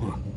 Huh.